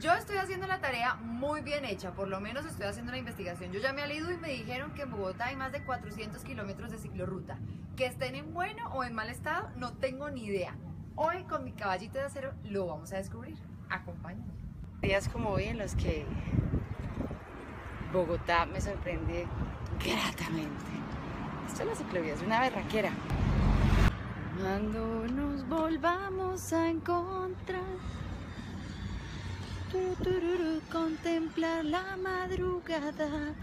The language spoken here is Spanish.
Yo estoy haciendo la tarea muy bien hecha, por lo menos estoy haciendo una investigación. Yo llamé a Lidu y me dijeron que en Bogotá hay más de 400 kilómetros de ciclorruta. Que estén en bueno o en mal estado, no tengo ni idea. Hoy con mi caballito de acero lo vamos a descubrir. Acompáñenme. Días como hoy en los que Bogotá me sorprende gratamente. Esto es la ciclovía, es una berraquera. Cuando nos volvamos a encontrar, contemplar la madrugada.